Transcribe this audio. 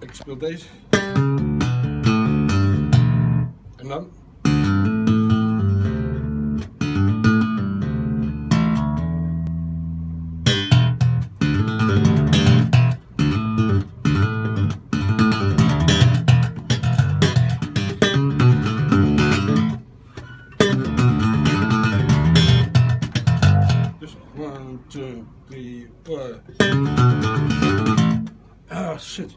Ik speel deze. En dan. Dus 1, 2, 3, 4. Ah, shit.